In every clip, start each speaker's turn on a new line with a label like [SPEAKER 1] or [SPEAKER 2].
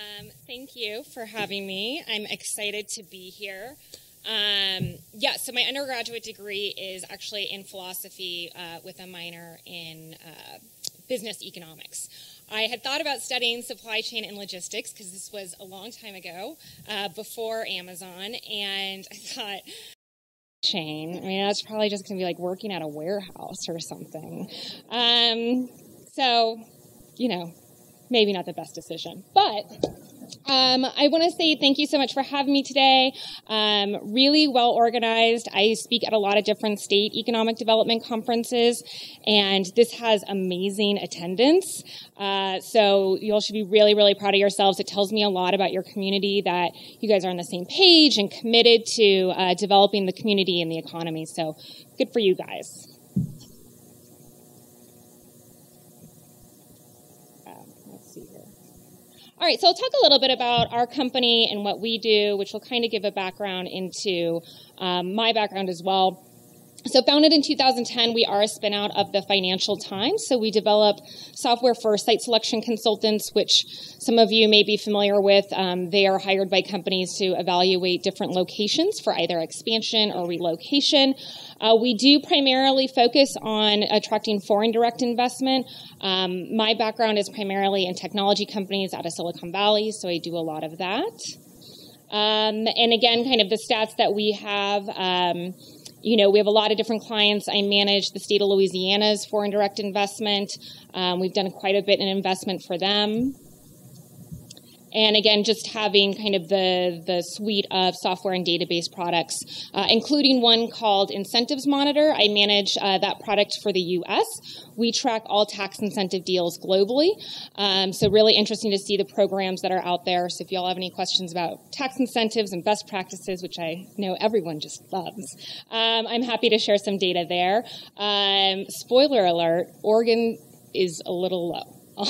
[SPEAKER 1] Um, thank you for having me. I'm excited to be here. Um, yeah, so my undergraduate degree is actually in philosophy uh, with a minor in uh, business economics. I had thought about studying supply chain and logistics because this was a long time ago, uh, before Amazon, and I thought, chain. I mean, that's probably just going to be like working at a warehouse or something. Um, so, you know, maybe not the best decision. But um, I want to say thank you so much for having me today. Um, really well organized. I speak at a lot of different state economic development conferences, and this has amazing attendance. Uh, so you all should be really, really proud of yourselves. It tells me a lot about your community that you guys are on the same page and committed to uh, developing the community and the economy. So good for you guys. All right, so I'll talk a little bit about our company and what we do, which will kind of give a background into um, my background as well. So, founded in 2010, we are a spinout of the Financial Times. So, we develop software for site selection consultants, which some of you may be familiar with. Um, they are hired by companies to evaluate different locations for either expansion or relocation. Uh, we do primarily focus on attracting foreign direct investment. Um, my background is primarily in technology companies out of Silicon Valley, so I do a lot of that. Um, and again, kind of the stats that we have. You know, we have a lot of different clients. I manage the state of Louisiana's foreign direct investment. Um, we've done quite a bit in investment for them. And again, just having kind of the, the suite of software and database products, uh, including one called Incentives Monitor. I manage uh, that product for the US. We track all tax incentive deals globally. Um, so, really interesting to see the programs that are out there. So, if y'all have any questions about tax incentives and best practices, which I know everyone just loves, um, I'm happy to share some data there. Um, spoiler alert Oregon is a little low on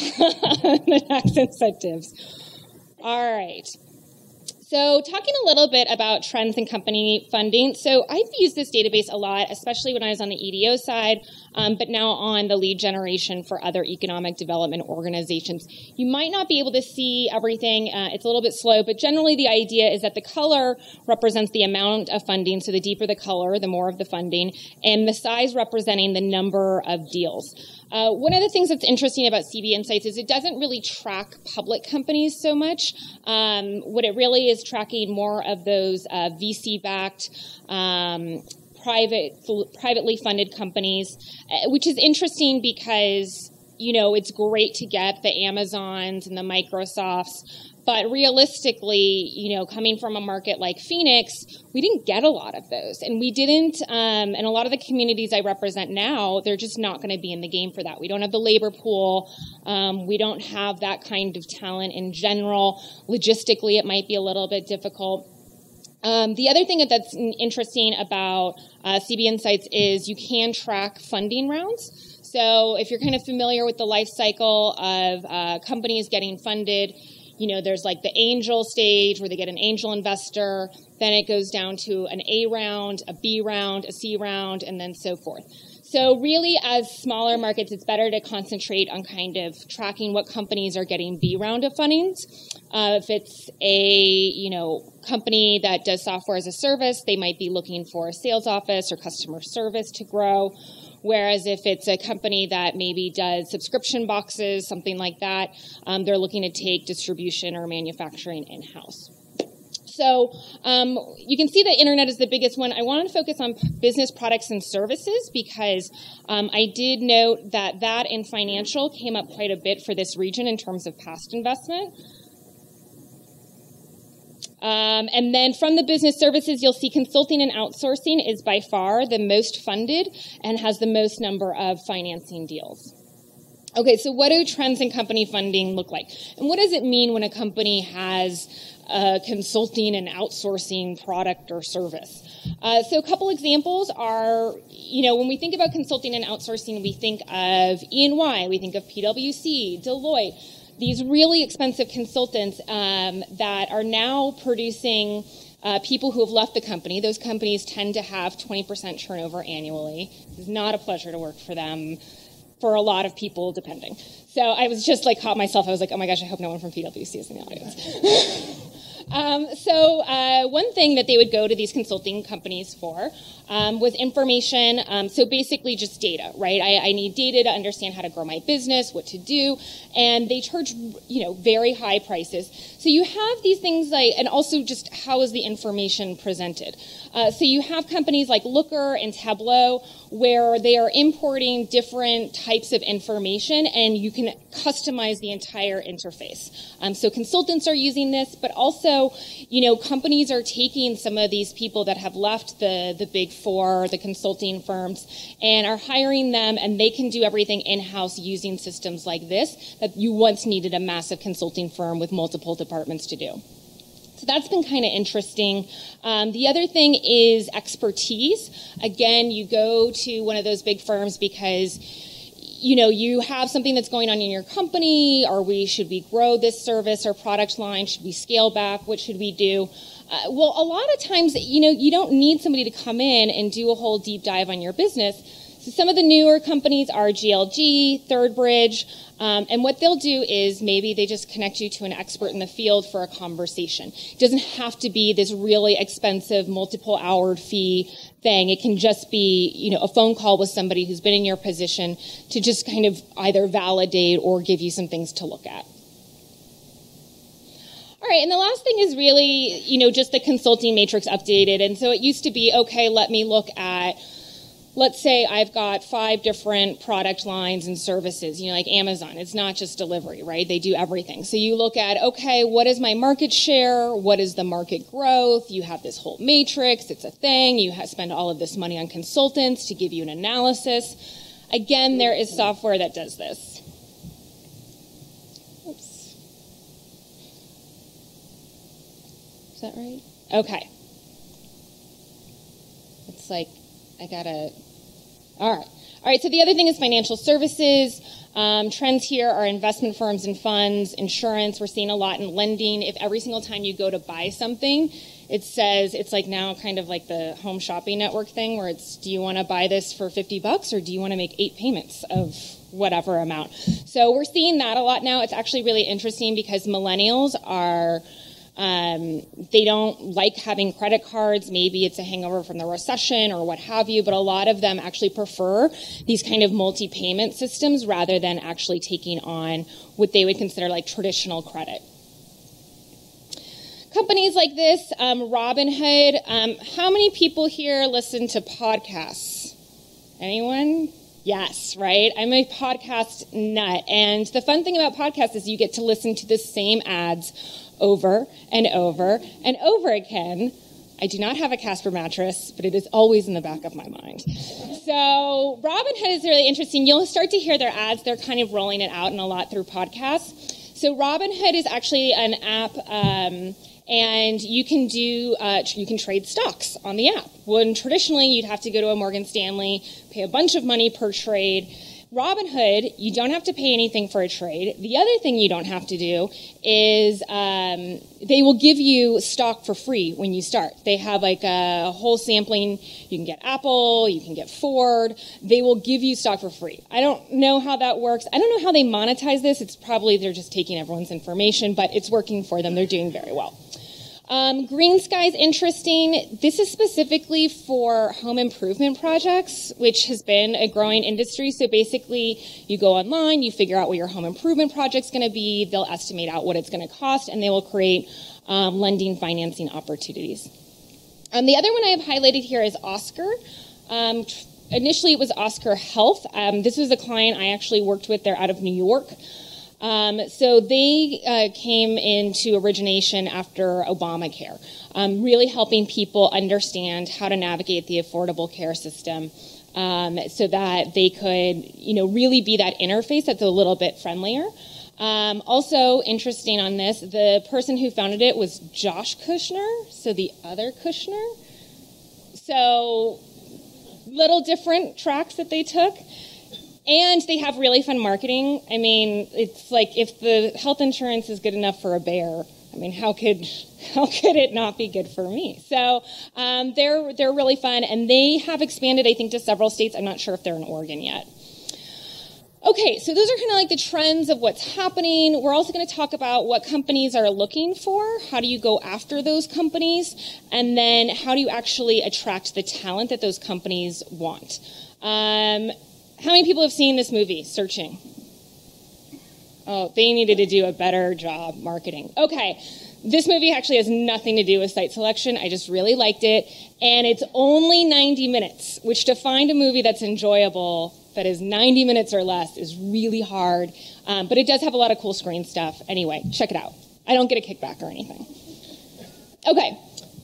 [SPEAKER 1] the tax incentives. All right. So, talking a little bit about trends in company funding. So, I've used this database a lot, especially when I was on the EDO side, um, but now on the lead generation for other economic development organizations. You might not be able to see everything, uh, it's a little bit slow, but generally the idea is that the color represents the amount of funding. So, the deeper the color, the more of the funding, and the size representing the number of deals. Uh, one of the things that's interesting about CB Insights is it doesn't really track public companies so much. Um, what it really is tracking more of those uh, VC-backed um, private privately funded companies, uh, which is interesting because you know it's great to get the Amazons and the Microsofts, but realistically, you know, coming from a market like Phoenix, we didn't get a lot of those. And we didn't, um, and a lot of the communities I represent now, they're just not going to be in the game for that. We don't have the labor pool. Um, we don't have that kind of talent in general. Logistically, it might be a little bit difficult. Um, the other thing that's interesting about uh, CB Insights is you can track funding rounds. So if you're kind of familiar with the life cycle of uh, companies getting funded, you know, there's like the angel stage where they get an angel investor, then it goes down to an A round, a B round, a C round, and then so forth. So really, as smaller markets, it's better to concentrate on kind of tracking what companies are getting B round of fundings. Uh, if it's a you know company that does software as a service, they might be looking for a sales office or customer service to grow. Whereas if it's a company that maybe does subscription boxes, something like that, um, they're looking to take distribution or manufacturing in house. So um, you can see the internet is the biggest one. I wanted to focus on business products and services because um, I did note that that in financial came up quite a bit for this region in terms of past investment. Um, and then from the business services, you'll see consulting and outsourcing is by far the most funded and has the most number of financing deals. Okay, so what do trends in company funding look like? And what does it mean when a company has a consulting and outsourcing product or service? Uh, so a couple examples are, you know, when we think about consulting and outsourcing, we think of E&Y, we think of PwC, Deloitte these really expensive consultants um, that are now producing uh, people who have left the company. Those companies tend to have 20% turnover annually. It's not a pleasure to work for them. for a lot of people, depending. So I was just like caught myself. I was like, oh my gosh, I hope no one from PwC is in the audience. Um, so uh, one thing that they would go to these consulting companies for um, information. Um, so basically, just data, right? I, I, need data to understand how to grow my business, what to do, and they charge, you know, very high prices. So you have these things like, and also just how is the information presented? Uh, so you have companies like Looker and Tableau where they are importing different types of information and you can customize the entire interface. Um, so consultants are using this, but also, you know, companies are taking some of these people that have left the, the big four, the consulting firms, and are hiring them and they can do everything in-house using systems like this that you once needed a massive consulting firm with multiple departments to do. So that's been kind of interesting. Um, the other thing is expertise. Again, you go to one of those big firms because you know you have something that's going on in your company or we should we grow this service or product line should we scale back what should we do uh, well a lot of times you know you don't need somebody to come in and do a whole deep dive on your business so some of the newer companies are GLG, Third Bridge, um, and what they'll do is maybe they just connect you to an expert in the field for a conversation. It doesn't have to be this really expensive multiple hour fee thing. It can just be, you know, a phone call with somebody who's been in your position to just kind of either validate or give you some things to look at. Right, and the last thing is really, you know, just the consulting matrix updated. And so it used to be, okay, let me look at let's say I've got five different product lines and services, you know, like Amazon. It's not just delivery, right? They do everything. So you look at, okay, what is my market share? What is the market growth? You have this whole matrix. It's a thing. You spend all of this money on consultants to give you an analysis. Again, there is software that does this. Is that right? Okay. It's like I gotta. All right. All right. So the other thing is financial services. Um, trends here are investment firms and funds, insurance. We're seeing a lot in lending. If every single time you go to buy something, it says it's like now kind of like the home shopping network thing where it's do you want to buy this for 50 bucks or do you want to make eight payments of whatever amount? So we're seeing that a lot now. It's actually really interesting because millennials are um, they don't like having credit cards. Maybe it's a hangover from the recession or what have you, but a lot of them actually prefer these kind of multi payment systems rather than actually taking on what they would consider like traditional credit. Companies like this, um, Robinhood, um, how many people here listen to podcasts? Anyone? Yes, right? I'm a podcast nut. And the fun thing about podcasts is you get to listen to the same ads over and over and over again. I do not have a Casper mattress, but it is always in the back of my mind. So Robinhood is really interesting. You'll start to hear their ads. They're kind of rolling it out and a lot through podcasts. So Robinhood is actually an app, um, and you can do uh, you can trade stocks on the app. When traditionally you'd have to go to a Morgan Stanley, pay a bunch of money per trade Robinhood, you don't have to pay anything for a trade. The other thing you don't have to do is um, they will give you stock for free when you start. They have like a whole sampling. You can get Apple, you can get Ford. They will give you stock for free. I don't know how that works. I don't know how they monetize this. It's probably they're just taking everyone's information, but it's working for them. They're doing very well. Um, GreenSky is interesting. This is specifically for home improvement projects, which has been a growing industry. So basically, you go online, you figure out what your home improvement project's going to be, they'll estimate out what it's going to cost, and they will create um, lending financing opportunities. Um, the other one I have highlighted here is Oscar. Um, initially, it was Oscar Health. Um, this was a client I actually worked with. They're out of New York. Um, so they uh, came into origination after Obamacare, um, really helping people understand how to navigate the affordable care system. Um, so that they could, you know, really be that interface that's a little bit friendlier. Um, also interesting on this, the person who founded it was Josh Kushner, so the other Kushner. So little different tracks that they took. And they have really fun marketing. I mean, it's like if the health insurance is good enough for a bear, I mean, how could how could it not be good for me? So um, they're they're really fun, and they have expanded, I think, to several states. I'm not sure if they're in Oregon yet. Okay, so those are kind of like the trends of what's happening. We're also going to talk about what companies are looking for. How do you go after those companies? And then how do you actually attract the talent that those companies want? Um, how many people have seen this movie, Searching? Oh, they needed to do a better job marketing. Okay, this movie actually has nothing to do with site selection. I just really liked it. And it's only 90 minutes, which to find a movie that's enjoyable that is 90 minutes or less is really hard. Um, but it does have a lot of cool screen stuff. Anyway, check it out. I don't get a kickback or anything. Okay,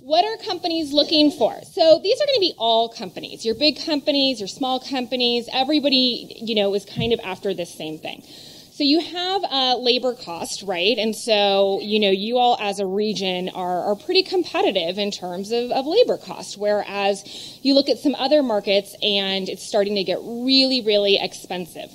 [SPEAKER 1] what are companies looking for? So these are going to be all companies. Your big companies, your small companies, everybody, you know, is kind of after this same thing. So you have uh, labor cost, right? And so, you know, you all as a region are, are pretty competitive in terms of, of labor cost, whereas you look at some other markets and it's starting to get really, really expensive.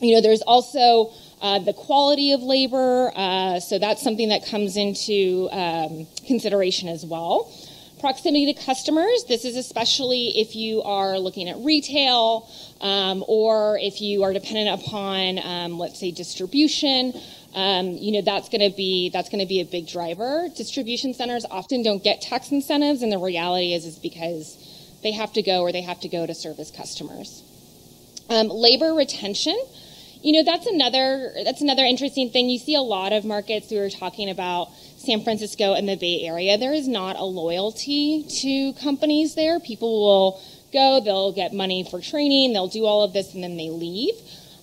[SPEAKER 1] You know, there's also uh, the quality of labor, uh, so that's something that comes into um, consideration as well. Proximity to customers, this is especially if you are looking at retail um, or if you are dependent upon, um, let's say, distribution. Um, you know that's going to be that's going to be a big driver. Distribution centers often don't get tax incentives, and the reality is is because they have to go or they have to go to service customers. Um, labor retention you know that's another that's another interesting thing. You see a lot of markets we were talking about san francisco and the bay area. There is not a loyalty to companies there. People will go they'll get money for training they'll do all of this and then they leave.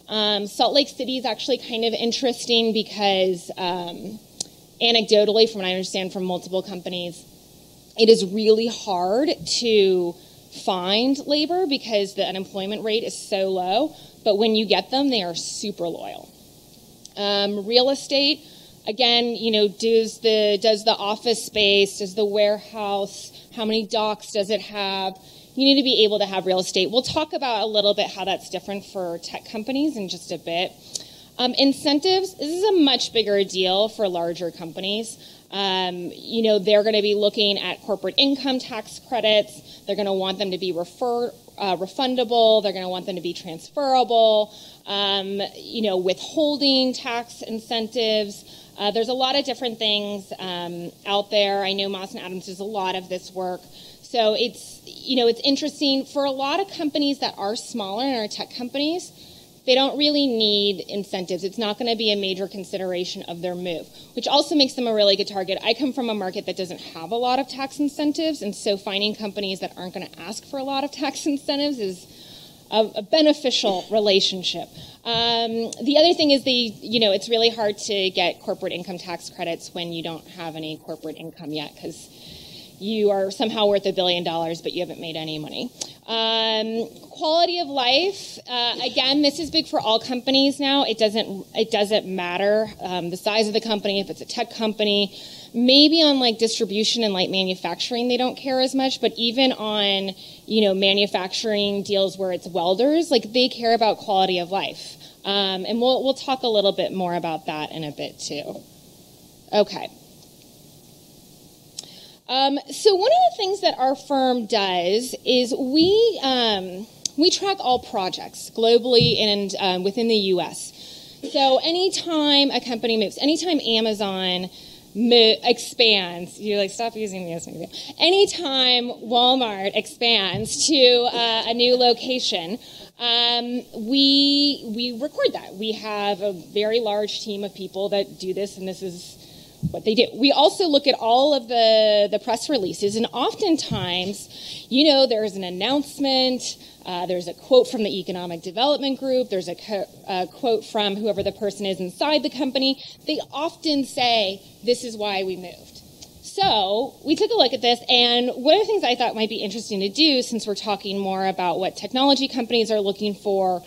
[SPEAKER 1] Um, salt lake city is actually kind of interesting because um, anecdotally from what i understand from multiple companies it is really hard to find labor because the unemployment rate is so low but when you get them, they are super loyal. Um, real estate, again, you know, does the does the office space, does the warehouse, how many docks does it have? You need to be able to have real estate. We'll talk about a little bit how that's different for tech companies in just a bit. Um, incentives, this is a much bigger deal for larger companies. Um, you know, they're going to be looking at corporate income tax credits. They're going to want them to be refer, uh, refundable. They're going to want them to be transferable. Um, you know, withholding tax incentives. Uh, there's a lot of different things um, out there. I know Moss and Adams does a lot of this work. So it's you know it's interesting for a lot of companies that are smaller and are tech companies they don't really need incentives. It's not going to be a major consideration of their move, which also makes them a really good target. I come from a market that doesn't have a lot of tax incentives, and so finding companies that aren't going to ask for a lot of tax incentives is a, a beneficial relationship. Um, the other thing is the, you know, it's really hard to get corporate income tax credits when you don't have any corporate income yet because you are somehow worth a billion dollars, but you haven't made any money. Um, quality of life. Uh, again, this is big for all companies now. It doesn't it doesn't matter um, the size of the company. If it's a tech company, maybe on like distribution and light manufacturing, they don't care as much. But even on you know manufacturing deals where it's welders, like they care about quality of life. Um, and we'll we'll talk a little bit more about that in a bit too. Okay. Um, so one of the things that our firm does is we um, we track all projects globally and um, within the U.S. So anytime a company moves, anytime Amazon mo- expands, you're like, stop using me as an example. Anytime Walmart expands to uh, a new location, um, we we record that. We have a very large team of people that do this, and this is what they do. We also look at all of the, the press releases, and oftentimes, you know, there's an announcement, uh, there's a quote from the Economic Development Group, there's a, co- a quote from whoever the person is inside the company. They often say, This is why we moved. So we took a look at this, and one of the things I thought might be interesting to do, since we're talking more about what technology companies are looking for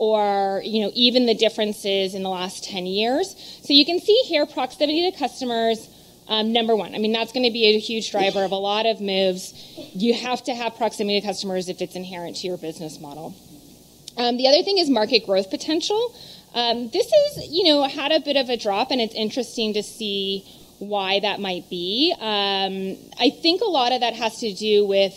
[SPEAKER 1] or you know even the differences in the last 10 years. So you can see here proximity to customers. Um, number one, I mean, that's going to be a huge driver of a lot of moves. You have to have proximity to customers if it's inherent to your business model. Um, the other thing is market growth potential. Um, this is, you know, had a bit of a drop, and it's interesting to see why that might be. Um, I think a lot of that has to do with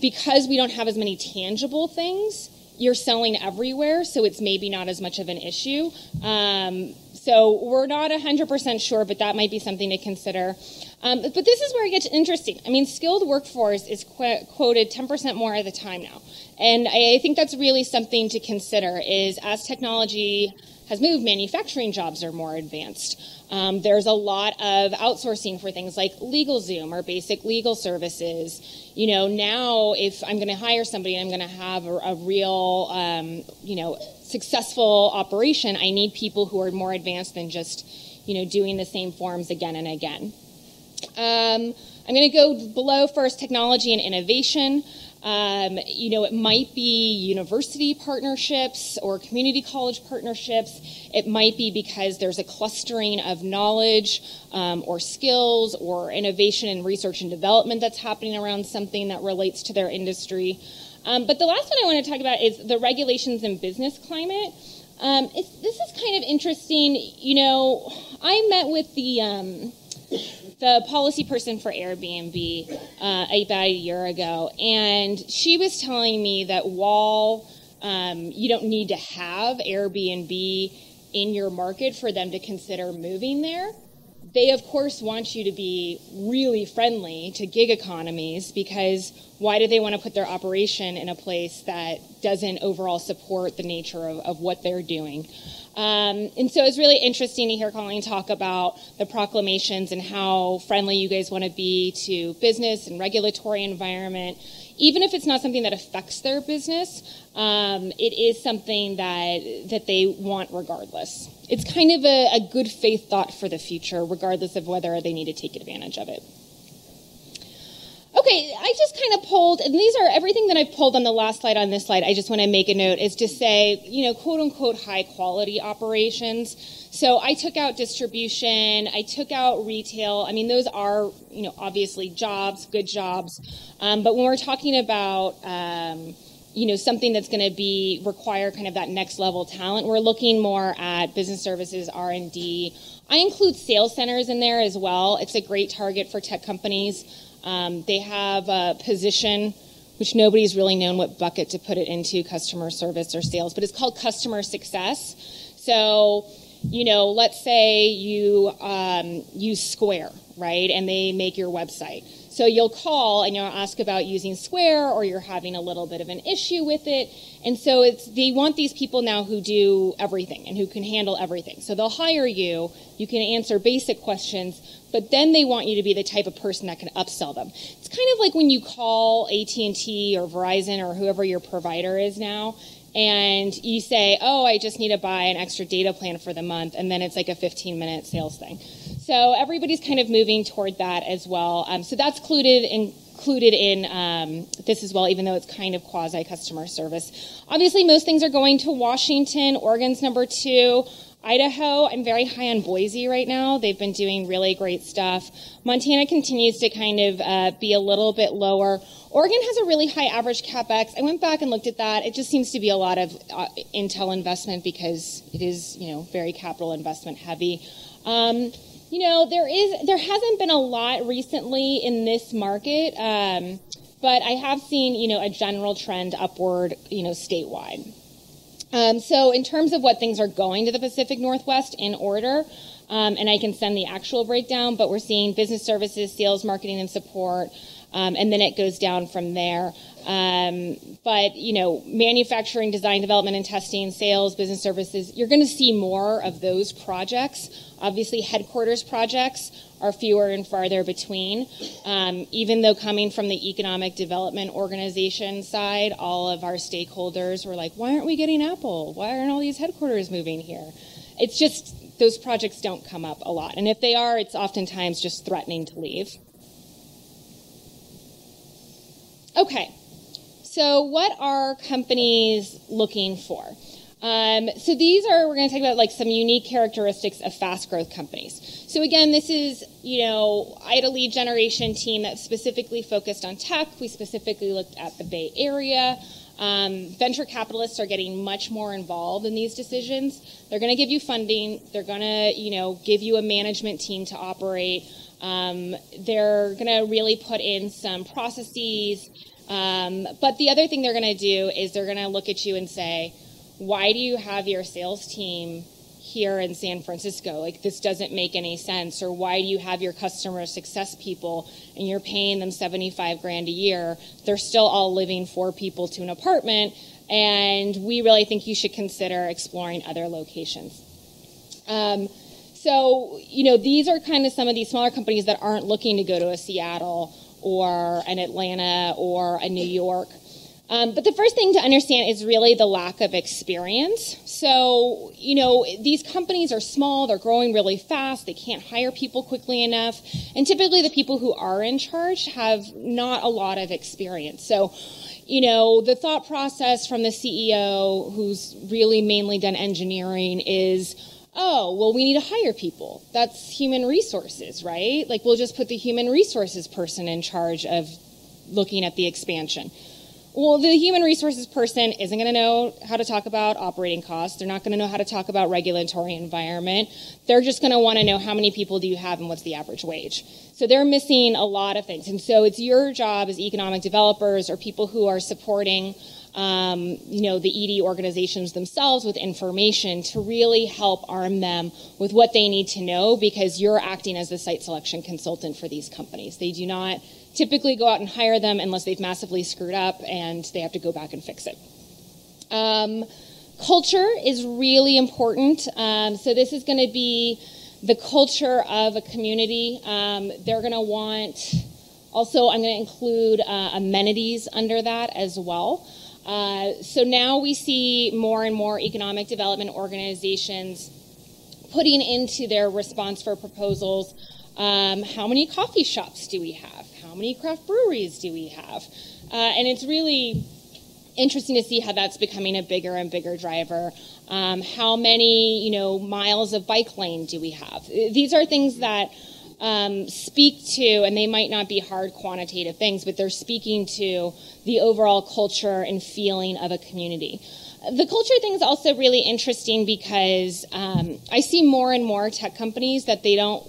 [SPEAKER 1] because we don't have as many tangible things you're selling everywhere, so it's maybe not as much of an issue. Um, so we're not 100% sure, but that might be something to consider. Um, but this is where it gets interesting. I mean, skilled workforce is qu- quoted 10% more of the time now. And I, I think that's really something to consider is as technology has moved, manufacturing jobs are more advanced. Um, there's a lot of outsourcing for things like LegalZoom or basic legal services. You know, now if I'm going to hire somebody and I'm going to have a, a real, um, you know, successful operation, I need people who are more advanced than just, you know, doing the same forms again and again. Um, I'm going to go below first technology and innovation. Um, you know, it might be university partnerships or community college partnerships. It might be because there's a clustering of knowledge um, or skills or innovation and research and development that's happening around something that relates to their industry. Um, but the last one I want to talk about is the regulations and business climate. Um, this is kind of interesting. You know, I met with the um, the policy person for Airbnb uh, about a year ago, and she was telling me that while um, you don't need to have Airbnb in your market for them to consider moving there, they of course want you to be really friendly to gig economies because why do they want to put their operation in a place that doesn't overall support the nature of, of what they're doing? Um, and so it's really interesting to hear Colleen talk about the proclamations and how friendly you guys want to be to business and regulatory environment. Even if it's not something that affects their business, um, it is something that that they want regardless. It's kind of a, a good faith thought for the future, regardless of whether they need to take advantage of it. Okay, I just kind of pulled, and these are everything that I've pulled on the last slide on this slide. I just want to make a note is to say, you know, quote unquote high quality operations. So I took out distribution, I took out retail. I mean, those are, you know, obviously jobs, good jobs. Um, but when we're talking about, um, you know, something that's going to be require kind of that next level talent, we're looking more at business services, R and D. I include sales centers in there as well. It's a great target for tech companies. Um, they have a position which nobody's really known what bucket to put it into, customer service or sales, but it's called customer success. So, you know, let's say you um, use Square, right, and they make your website. So you'll call and you'll ask about using Square, or you're having a little bit of an issue with it, and so it's they want these people now who do everything and who can handle everything. So they'll hire you. You can answer basic questions, but then they want you to be the type of person that can upsell them. It's kind of like when you call AT&T or Verizon or whoever your provider is now and you say, "Oh, I just need to buy an extra data plan for the month," and then it's like a 15-minute sales thing. So everybody's kind of moving toward that as well. Um, so that's included in included in um, this as well, even though it's kind of quasi customer service. Obviously, most things are going to Washington. Oregon's number two. Idaho, I'm very high on Boise right now. They've been doing really great stuff. Montana continues to kind of uh, be a little bit lower. Oregon has a really high average capex. I went back and looked at that. It just seems to be a lot of uh, Intel investment because it is, you know, very capital investment heavy. Um, you know, there is there hasn't been a lot recently in this market, um, but I have seen, you know, a general trend upward, you know, statewide. Um, so in terms of what things are going to the Pacific Northwest in order, um, and I can send the actual breakdown, but we're seeing business services, sales, marketing, and support, um, and then it goes down from there. Um, but you know, manufacturing, design, development, and testing, sales, business services, you're going to see more of those projects. Obviously, headquarters projects are fewer and farther between. Um, even though coming from the economic development organization side, all of our stakeholders were like, why aren't we getting Apple? Why aren't all these headquarters moving here? It's just those projects don't come up a lot. And if they are, it's oftentimes just threatening to leave. Okay, so what are companies looking for? Um, so these are, we're going to talk about like some unique characteristics of fast growth companies. So again, this is, you know, I had a lead generation team that specifically focused on tech. We specifically looked at the Bay Area. Um, venture capitalists are getting much more involved in these decisions. They're going to give you funding. They're going to, you know, give you a management team to operate. Um, they're going to really put in some processes Um, but the other thing they're going to do is they're going to look at you and say, why do you have your sales team here in San Francisco? Like, this doesn't make any sense. Or why do you have your customer success people and you're paying them 75 grand a year? They're still all living four people to an apartment. And we really think you should consider exploring other locations. Um, so, you know, these are kind of some of these smaller companies that aren't looking to go to a Seattle or an Atlanta or a New York. Um, but the first thing to understand is really the lack of experience. So, you know, these companies are small, they're growing really fast, they can't hire people quickly enough. And typically, the people who are in charge have not a lot of experience. So, you know, the thought process from the CEO, who's really mainly done engineering, is oh, well, we need to hire people. That's human resources, right? Like, we'll just put the human resources person in charge of looking at the expansion. Well, the human resources person isn't going to know how to talk about operating costs. They're not going to know how to talk about regulatory environment. They're just going to want to know how many people do you have and what's the average wage. So they're missing a lot of things. And so it's your job as economic developers or people who are supporting um, you know, the ED organizations themselves with information to really help arm them with what they need to know because you're acting as the site selection consultant for these companies. They do not typically go out and hire them unless they've massively screwed up and they have to go back and fix it. Um, culture is really important. Um, so this is going to be the culture of a community. Um, they're going to want also, I'm going to include uh, amenities under that as well. Uh, so now we see more and more economic development organizations putting into their response for proposals um, how many coffee shops do we have? How many craft breweries do we have? Uh, and it's really interesting to see how that's becoming a bigger and bigger driver. Um, how many, you know, miles of bike lane do we have? These are things that um, speak to, and they might not be hard quantitative things, but they're speaking to the overall culture and feeling of a community. The culture thing is also really interesting because um, I see more and more tech companies that they don't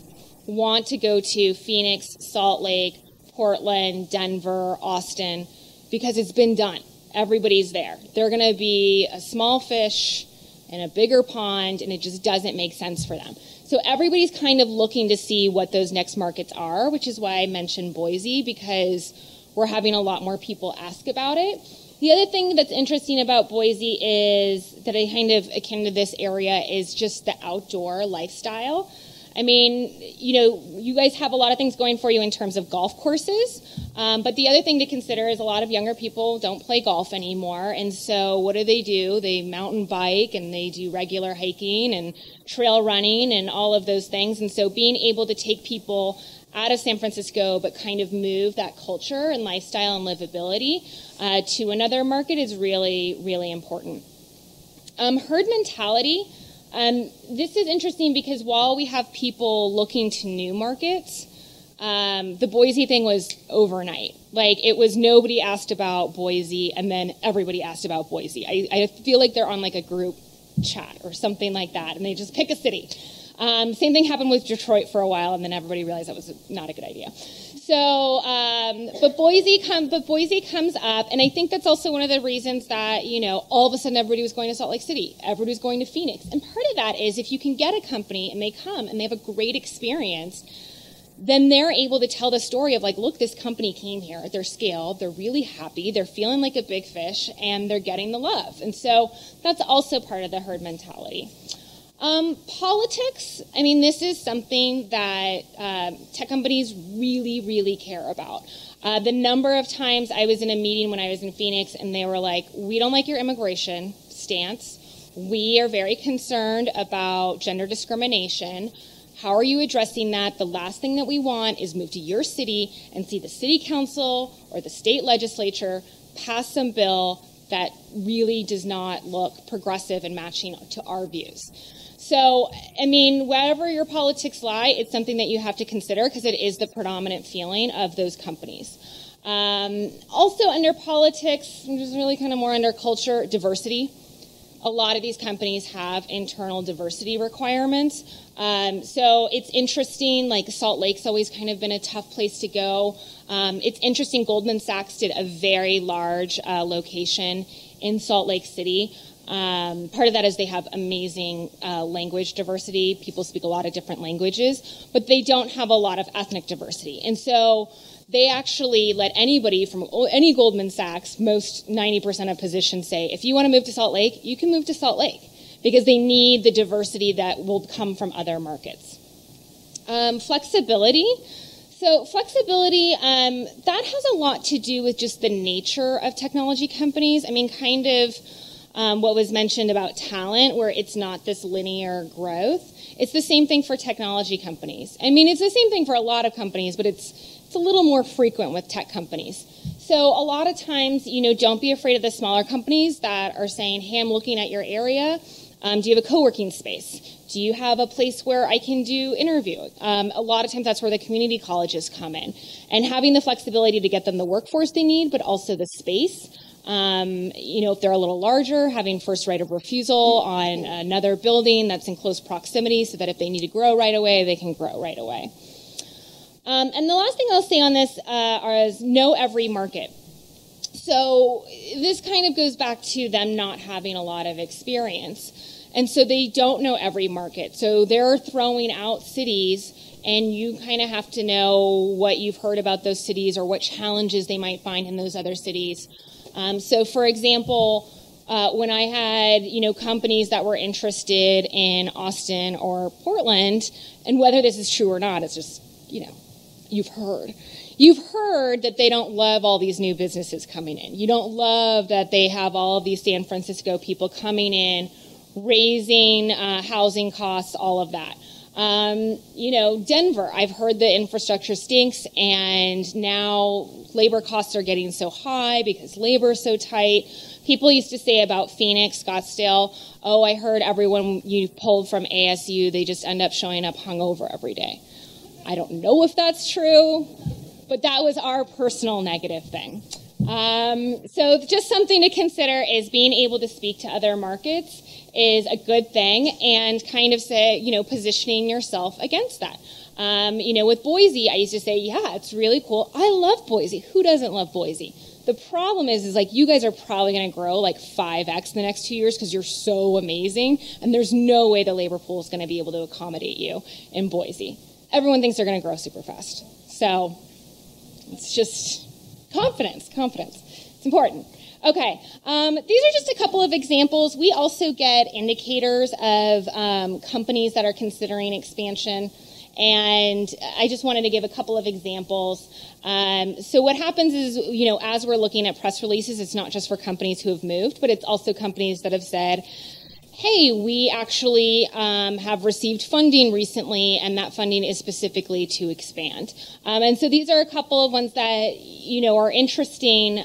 [SPEAKER 1] want to go to Phoenix, Salt Lake, Portland, Denver, Austin, because it's been done. Everybody's there. They're going to be a small fish in a bigger pond, and it just doesn't make sense for them. So everybody's kind of looking to see what those next markets are, which is why I mentioned Boise, because we're having a lot more people ask about it. The other thing that's interesting about Boise is that I kind of akin to this area is just the outdoor lifestyle. I mean, you know, you guys have a lot of things going for you in terms of golf courses. Um, but the other thing to consider is a lot of younger people don't play golf anymore. And so what do they do? They mountain bike and they do regular hiking and trail running and all of those things. And so being able to take people out of San Francisco, but kind of move that culture and lifestyle and livability uh, to another market is really, really important. Um, herd mentality. Um, this is interesting because while we have people looking to new markets, um, the Boise thing was overnight. Like it was nobody asked about Boise, and then everybody asked about Boise. I, I feel like they're on like a group chat or something like that, and they just pick a city. Um, same thing happened with Detroit for a while, and then everybody realized that was not a good idea. So, um, but Boise comes, but Boise comes up, and I think that's also one of the reasons that you know all of a sudden everybody was going to Salt Lake City, everybody was going to Phoenix, and part of that is if you can get a company and they come and they have a great experience, then they're able to tell the story of like, look, this company came here, they're scaled, they're really happy, they're feeling like a big fish, and they're getting the love, and so that's also part of the herd mentality. Um, politics, I mean, this is something that uh, tech companies really, really care about. Uh, the number of times I was in a meeting when I was in Phoenix and they were like, we don't like your immigration stance. We are very concerned about gender discrimination. How are you addressing that? The last thing that we want is move to your city and see the city council or the state legislature pass some bill that really does not look progressive and matching to our views. So, I mean, wherever your politics lie, it's something that you have to consider because it is the predominant feeling of those companies. Um, also, under politics, which is really kind of more under culture, diversity. a lot of these companies have internal diversity requirements. Um, so it's interesting, like Salt Lake's always kind of been a tough place to go. Um, it's interesting, Goldman Sachs did a very large uh, location in Salt Lake City. Um, part of that is they have amazing uh, language diversity. People speak a lot of different languages, but they don't have a lot of ethnic diversity. And so they actually let anybody from any Goldman Sachs, most 90% of positions say, if you want to move to Salt Lake, you can move to Salt Lake because they need the diversity that will come from other markets. Um, flexibility. So flexibility, um, that has a lot to do with just the nature of technology companies. I mean, kind of um, what was mentioned about talent, where it's not this linear growth. It's the same thing for technology companies. I mean, it's the same thing for a lot of companies, but it's it's a little more frequent with tech companies. So a lot of times, you know, don't be afraid of the smaller companies that are saying, "Hey, I'm looking at your area. Um, do you have a co-working space? Do you have a place where I can do interview? Um, a lot of times that's where the community colleges come in. And having the flexibility to get them the workforce they need, but also the space. Um, you know, if they're a little larger, having first right of refusal on another building that's in close proximity so that if they need to grow right away, they can grow right away. Um, and the last thing I'll say on this uh, is know every market. So this kind of goes back to them not having a lot of experience. And so they don't know every market. So they're throwing out cities, and you kind of have to know what you've heard about those cities or what challenges they might find in those other cities. Um, so, for example, uh, when I had you know companies that were interested in Austin or Portland, and whether this is true or not, it's just you know you've heard. You've heard that they don't love all these new businesses coming in. You don't love that they have all of these San Francisco people coming in, raising uh, housing costs, all of that. Um, you know, Denver, I've heard the infrastructure stinks, and now labor costs are getting so high because labor is so tight. People used to say about Phoenix, Scottsdale, oh, I heard everyone you pulled from ASU, they just end up showing up hungover every day. I don't know if that's true, but that was our personal negative thing. Um, so, just something to consider is being able to speak to other markets is a good thing and kind of say, you know, positioning yourself against that. Um, you know, with Boise, I used to say, yeah, it's really cool. I love Boise. Who doesn't love Boise? The problem is, is like you guys are probably going to grow like 5x in the next two years because you're so amazing, and there's no way the labor pool is going to be able to accommodate you in Boise. Everyone thinks they're going to grow super fast. So it's just confidence, confidence. It's important. Okay, um, these are just a couple of examples. We also get indicators of um, companies that are considering expansion. And I just wanted to give a couple of examples. Um, so what happens is, you know, as we're looking at press releases, it's not just for companies who have moved, but it's also companies that have said, hey, we actually um, have received funding recently, and that funding is specifically to expand. Um, and so these are a couple of ones that, you know, are interesting.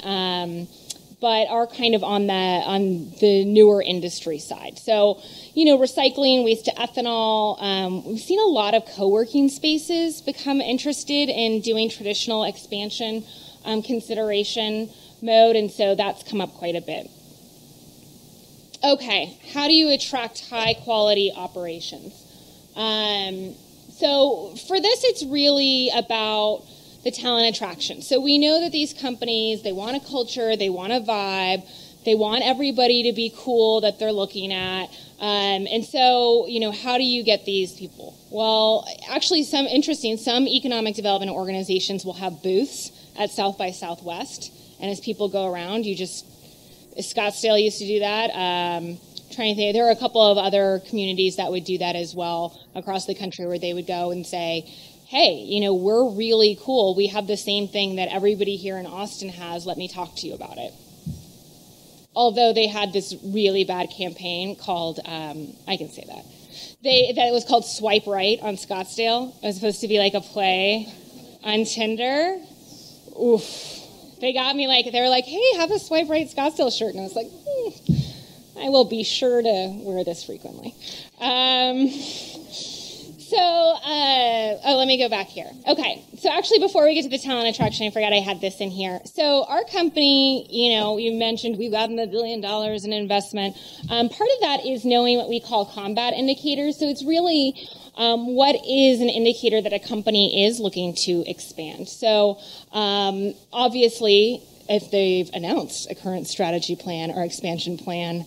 [SPEAKER 1] But are kind of on the on the newer industry side. So, you know, recycling, waste to ethanol. Um, we've seen a lot of co-working spaces become interested in doing traditional expansion um, consideration mode, and so that's come up quite a bit. Okay, how do you attract high quality operations? Um, so for this, it's really about the talent attraction. So we know that these companies, they want a culture, they want a vibe, they want everybody to be cool that they're looking at. Um, and so, you know, how do you get these people? Well, actually, some interesting, some economic development organizations will have booths at South by Southwest. And as people go around, you just, Scottsdale used to do that. Um, trying to think, there are a couple of other communities that would do that as well across the country where they would go and say, hey, you know, we're really cool. We have the same thing that everybody here in Austin has. Let me talk to you about it. Although they had this really bad campaign called, um, I can say that. They, that it was called Swipe Right on Scottsdale. It was supposed to be like a play on Tinder. Oof. They got me like, they were like, hey, have a Swipe Right Scottsdale shirt. And I was like, hmm, I will be sure to wear this frequently. Um, So, uh, oh, let me go back here. Okay. So, actually, before we get to the talent attraction, I forgot I had this in here. So, our company, you know, you mentioned we've gotten a billion dollars in investment. Um, part of that is knowing what we call combat indicators. So, it's really um, what is an indicator that a company is looking to expand. So, um, obviously, if they've announced a current strategy plan or expansion plan,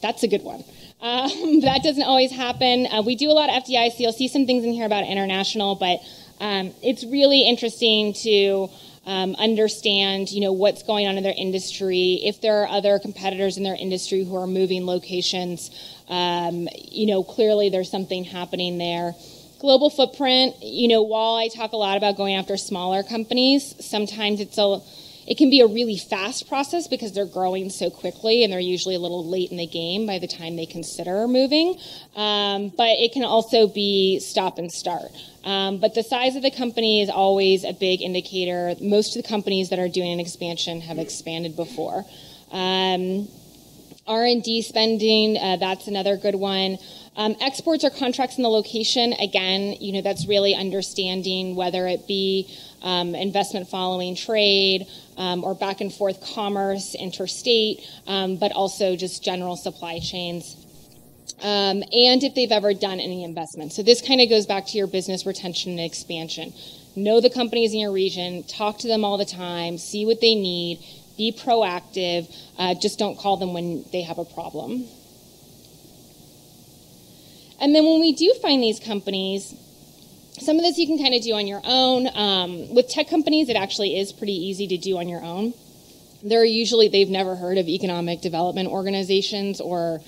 [SPEAKER 1] that's a good one. Um, that doesn't always happen. Uh, we do a lot of FDI, so you'll see some things in here about international, but um, it's really interesting to um, understand, you know, what's going on in their industry. If there are other competitors in their industry who are moving locations, um, you know, clearly there's something happening there. Global footprint, you know, while I talk a lot about going after smaller companies, sometimes it's a it can be a really fast process because they're growing so quickly and they're usually a little late in the game by the time they consider moving. Um, but it can also be stop and start. Um, but the size of the company is always a big indicator. Most of the companies that are doing an expansion have expanded before. Um, R&D spending, uh, that's another good one. Um, exports or contracts in the location, again, you know, that's really understanding whether it be um, investment following trade um, or back and forth commerce, interstate, um, but also just general supply chains. Um, and if they've ever done any investment. So this kind of goes back to your business retention and expansion. Know the companies in your region, talk to them all the time, see what they need, be proactive, uh, just don't call them when they have a problem. And then when we do find these companies, some of this you can kind of do on your own. Um, with tech companies, it actually is pretty easy to do on your own. They're usually, they've never heard of economic development organizations or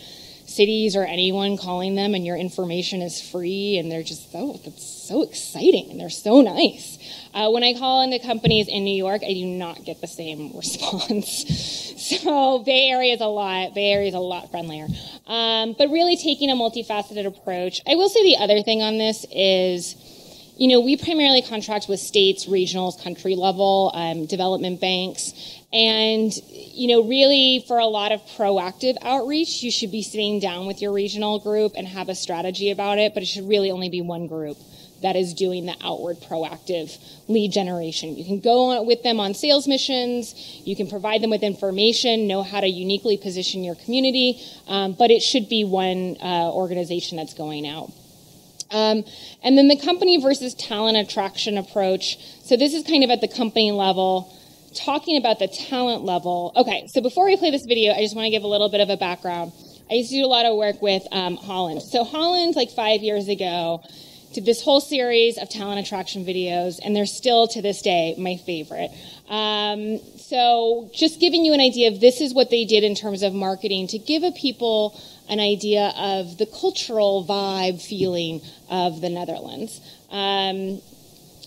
[SPEAKER 1] cities or anyone calling them, and your information is free, and they're just so, that's so exciting, and they're so nice. Uh, when I call into companies in New York, I do not get the same response. so Bay Area is a lot, Bay Area is a lot friendlier. Um, but really taking a multifaceted approach. I will say the other thing on this is, you know, we primarily contract with states, regionals, country level, um, development banks. And, you know, really for a lot of proactive outreach, you should be sitting down with your regional group and have a strategy about it, but it should really only be one group that is doing the outward proactive lead generation. You can go with them on sales missions, you can provide them with information, know how to uniquely position your community, um, but it should be one uh, organization that's going out. Um, and then the company versus talent attraction approach. So this is kind of at the company level, talking about the talent level. Okay, so before we play this video, I just want to give a little bit of a background. I used to do a lot of work with um, Holland. So Holland, like five years ago, did this whole series of talent attraction videos, and they're still to this day my favorite. Um, so just giving you an idea of this is what they did in terms of marketing to give a people an idea of the cultural vibe feeling of the Netherlands. Um,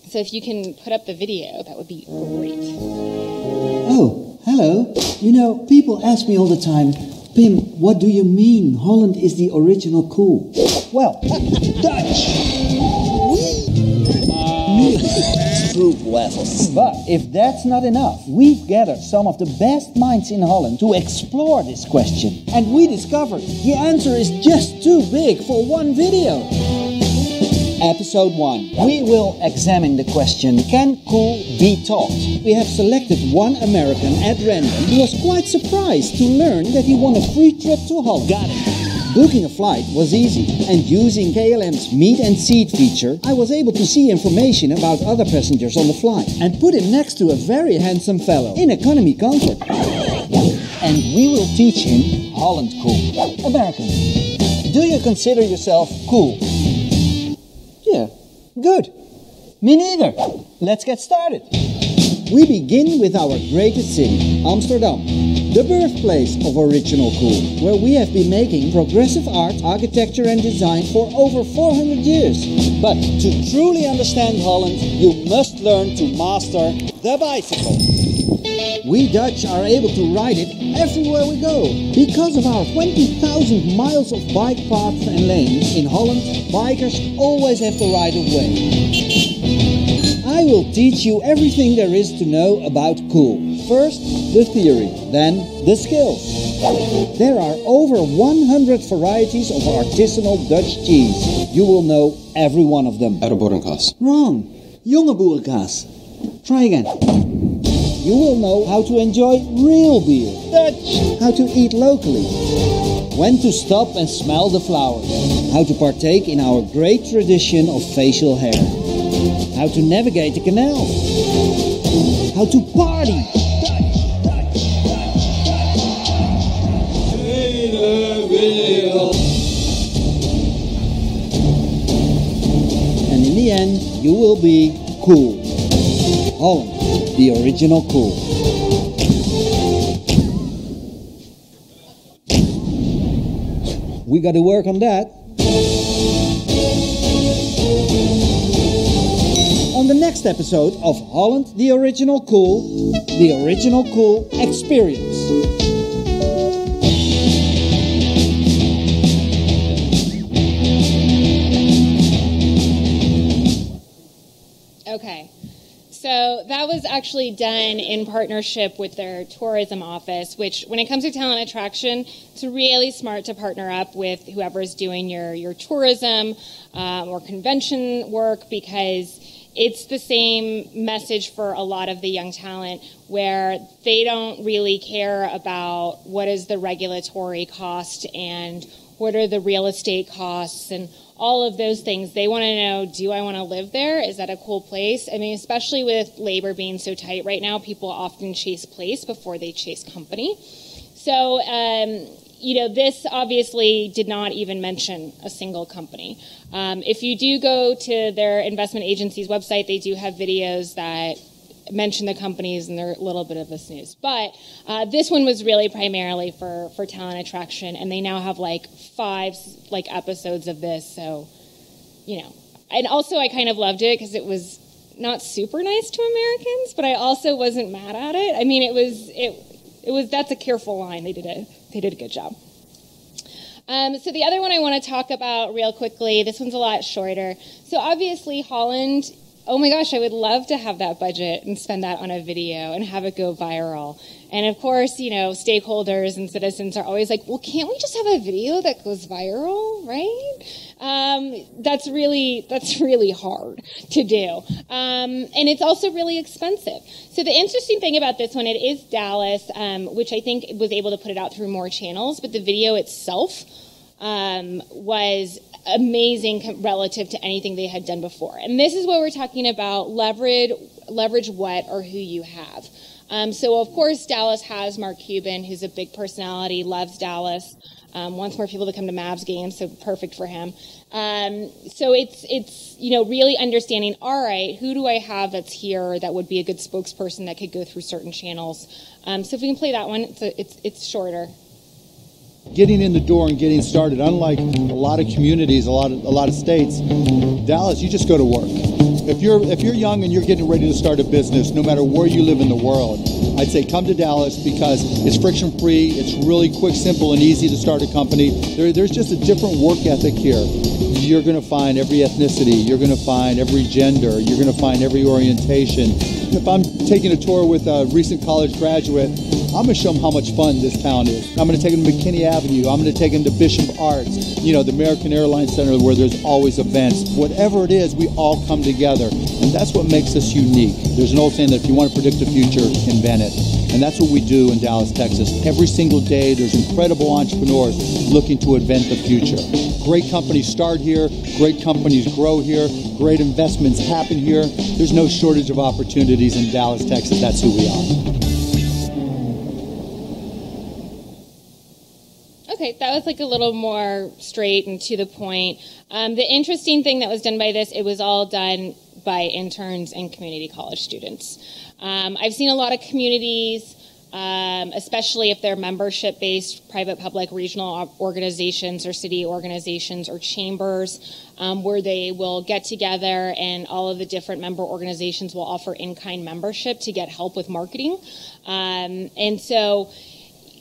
[SPEAKER 1] so if you can put up the video, that would be great.
[SPEAKER 2] Oh, hello. You know, people ask me all the time, Pim, what do you mean Holland is the original cool? Well, Dutch. But if that's not enough, we've gathered some of the best minds in Holland to explore this question. And we discovered the answer is just too big for one video. Episode 1. We will examine the question Can cool be taught? We have selected one American at random who was quite surprised to learn that he won a free trip to Holland. Got it. Booking a flight was easy, and using KLM's Meet and Seat feature, I was able to see information about other passengers on the flight and put him next to a very handsome fellow in economy comfort. And we will teach him Holland cool. American. Do you consider yourself cool? Good. Me neither. Let's get started. We begin with our greatest city, Amsterdam, the birthplace of original cool, where we have been making progressive art, architecture and design for over 400 years. But to truly understand Holland, you must learn to master the bicycle. We Dutch are able to ride it everywhere we go. Because of our 20,000 miles of bike paths and lanes in Holland, bikers always have the right of way. I will teach you everything there is to know about cool. First, the theory, then the skills. There are over 100 varieties of artisanal Dutch cheese. You will know every one of them.
[SPEAKER 3] Boardingkaas.
[SPEAKER 2] Wrong. Jonge boerenkaas. Try again. You will know how to enjoy real beer. Dutch. How to eat locally. When to stop and smell the flowers. How to partake in our great tradition of facial hair. How to navigate the canal. How to party. And in the end, you will be cool. Holland, the original cool. We got to work on that. On the next episode of Holland, the original cool, the original cool experience.
[SPEAKER 1] That was actually done in partnership with their tourism office, which when it comes to talent attraction, it's really smart to partner up with whoever is doing your, your tourism um, or convention work because it's the same message for a lot of the young talent where they don't really care about what is the regulatory cost and what are the real estate costs and all of those things. They want to know do I want to live there? Is that a cool place? I mean, especially with labor being so tight right now, people often chase place before they chase company. So, um, you know, this obviously did not even mention a single company. Um, if you do go to their investment agency's website, they do have videos that mention the companies and they're a little bit of a snooze. But uh, this one was really primarily for, for talent attraction, and they now have like five like episodes of this. So, you know, and also I kind of loved it because it was not super nice to Americans, but I also wasn't mad at it. I mean, it was it it was that's a careful line. They did a they did a good job. Um, so the other one I want to talk about real quickly. This one's a lot shorter. So obviously Holland oh my gosh, I would love to have that budget and spend that on a video and have it go viral. And of course, you know, stakeholders and citizens are always like, well, can't we just have a video that goes viral, right? Um, that's really that's really hard to do, um, and it's also really expensive. So the interesting thing about this one, it is Dallas, um, which I think was able to put it out through more channels, but the video itself um, was amazing relative to anything they had done before. And this is what we're talking about leverage, leverage what or who you have. Um, so, of course, Dallas has Mark Cuban, who's a big personality, loves Dallas, um, wants more people to come to Mavs games, so perfect for him. Um, so it's it's you know really understanding. All right, who do I have that's here that would be a good spokesperson that could go through certain channels? Um, so if we can play that one, it's a, it's it's shorter
[SPEAKER 4] getting in the door and getting started. Unlike a lot of communities, a lot of a lot of states, Dallas, you just go to work. If you're if you're young and you're getting ready to start a business, no matter where you live in the world, I'd say come to Dallas because it's friction free. It's really quick, simple, and easy to start a company. There, there's just a different work ethic here. You're going to find every ethnicity. You're going to find every gender. You're going to find every orientation. If I'm taking a tour with a recent college graduate, I'm going to show them how much fun this town is. I'm going to take them to McKinney Avenue. I'm going to take them to Bishop Arts, you know, the American Airlines Center where there's always events. Whatever it is, we all come together. And that's what makes us unique. There's an old saying that if you want to predict the future, invent it. And that's what we do in Dallas, Texas. Every single day, there's incredible entrepreneurs looking to invent the future. Great companies start here, great companies grow here, great investments happen here. There's no shortage of opportunities in Dallas, Texas. That's who we are.
[SPEAKER 1] Okay, that was like a little more straight and to the point. Um, the interesting thing that was done by this, it was all done by interns and community college students. Um, I've seen a lot of communities, um, especially if they're membership based, private, public, regional organizations or city organizations or chambers, um, where they will get together and all of the different member organizations will offer in kind membership to get help with marketing. Um, and so,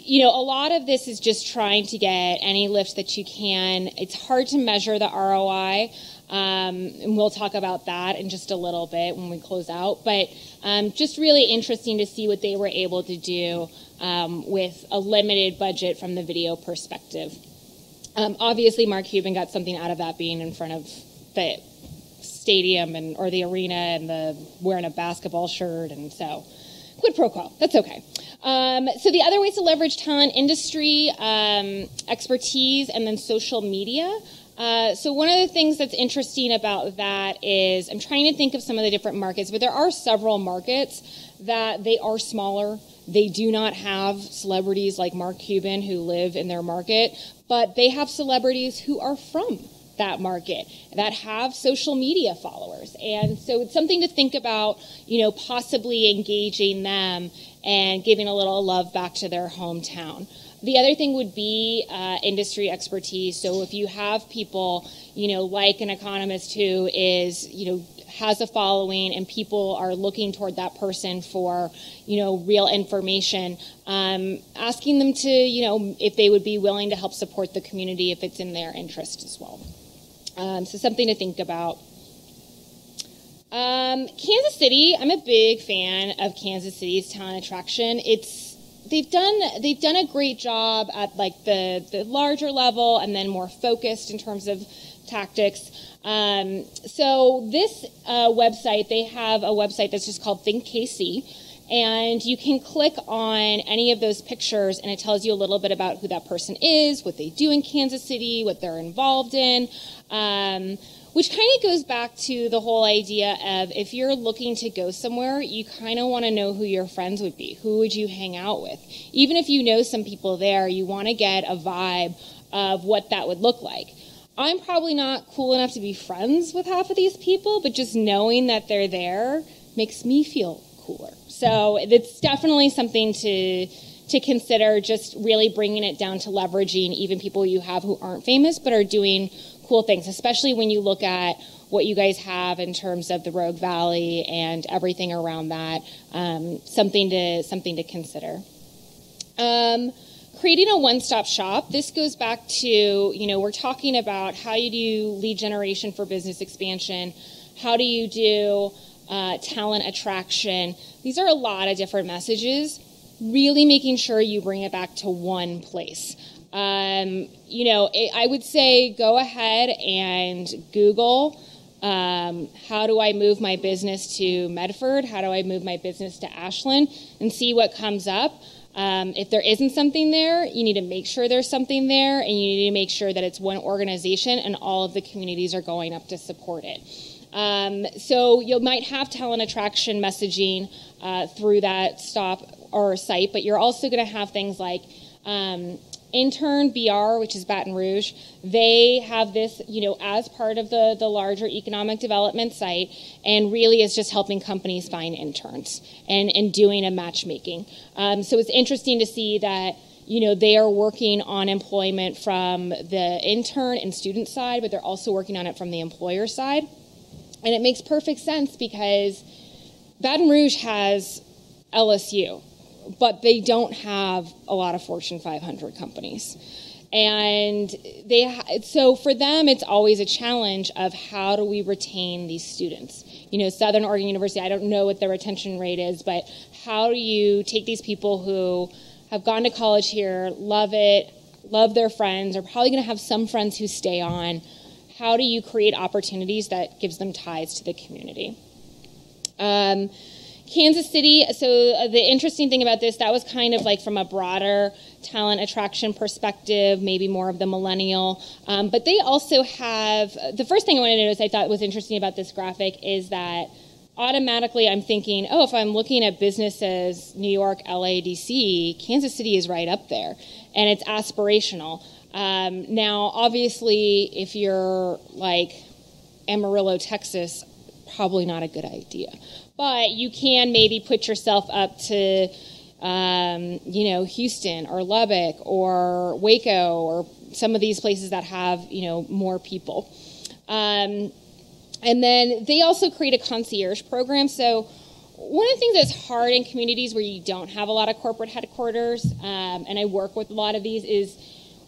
[SPEAKER 1] you know, a lot of this is just trying to get any lift that you can. It's hard to measure the ROI. Um, and we'll talk about that in just a little bit when we close out. But um, just really interesting to see what they were able to do um, with a limited budget from the video perspective. Um, obviously, Mark Cuban got something out of that being in front of the stadium and or the arena and the wearing a basketball shirt, and so quid pro quo. That's okay. Um, so the other ways to leverage talent, industry um, expertise, and then social media. Uh, so one of the things that's interesting about that is I'm trying to think of some of the different markets, but there are several markets that they are smaller. They do not have celebrities like Mark Cuban who live in their market, but they have celebrities who are from that market that have social media followers. And so it's something to think about, you know, possibly engaging them and giving a little love back to their hometown. The other thing would be uh, industry expertise. So if you have people, you know, like an economist who is, you know, has a following and people are looking toward that person for, you know, real information, um, asking them to, you know, if they would be willing to help support the community if it's in their interest as well. Um, so something to think about. Um, Kansas City, I'm a big fan of Kansas City's talent attraction. It's they've done they've done a great job at like the the larger level and then more focused in terms of tactics. Um, so this uh, website, they have a website that's just called Think KC, and you can click on any of those pictures, and it tells you a little bit about who that person is, what they do in Kansas City, what they're involved in. Um, which kind of goes back to the whole idea of if you're looking to go somewhere, you kind of want to know who your friends would be. Who would you hang out with? Even if you know some people there, you want to get a vibe of what that would look like. I'm probably not cool enough to be friends with half of these people, but just knowing that they're there makes me feel cooler. So it's definitely something to to consider just really bringing it down to leveraging even people you have who aren't famous but are doing cool things, especially when you look at what you guys have in terms of the Rogue Valley and everything around that. Um, something to something to consider. Um, creating a one-stop shop. This goes back to you know we're talking about how you do lead generation for business expansion. How do you do uh, talent attraction? These are a lot of different messages. Really making sure you bring it back to one place. Um, you know, it, I would say go ahead and Google um, how do I move my business to Medford? How do I move my business to Ashland? And see what comes up. Um, if there isn't something there, you need to make sure there's something there, and you need to make sure that it's one organization and all of the communities are going up to support it. Um, so you might have talent attraction messaging uh, through that stop or site, but you're also going to have things like um, intern BR, which is Baton Rouge, they have this, you know, as part of the, the larger economic development site, and really is just helping companies find interns and, and doing a matchmaking. Um, so it's interesting to see that, you know, they are working on employment from the intern and student side, but they're also working on it from the employer side. And it makes perfect sense because Baton Rouge has LSU, but they don't have a lot of Fortune 500 companies. And they so for them it's always a challenge of how do we retain these students. You know, Southern Oregon University, I don't know what their retention rate is, but how do you take these people who have gone to college here, love it, love their friends, are probably going to have some friends who stay on. How do you create opportunities that gives them ties to the community? Um, Kansas City, so uh, the interesting thing about this, that was kind of like from a broader talent attraction perspective, maybe more of the millennial. Um, but they also have, the first thing I wanted to notice I thought was interesting about this graphic is that automatically I'm thinking, oh, if I'm looking at businesses, New York, LA, DC, Kansas City is right up there. And it's aspirational. Um, now, obviously, if you're like Amarillo, Texas, probably not a good idea but you can maybe put yourself up to um, you know Houston or Lubbock or Waco or some of these places that have you know more people. Um, and then they also create a concierge program. So one of the things that's hard in communities where you don't have a lot of corporate headquarters, um, and I work with a lot of these, is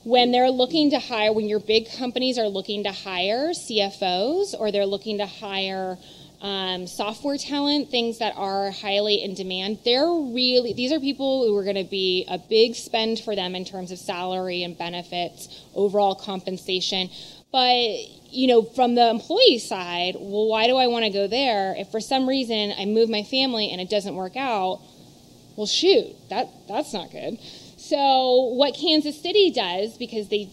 [SPEAKER 1] when they're looking to hire, when your big companies are looking to hire CFOs or they're looking to hire um, software talent, things that are highly in demand. They're really, these are people who are going to be a big spend for them in terms of salary and benefits, overall compensation. But, you know, from the employee side, well, why do I want to go there? If for some reason I move my family and it doesn't work out, well, shoot, that, that's not good. So, what Kansas City does, because they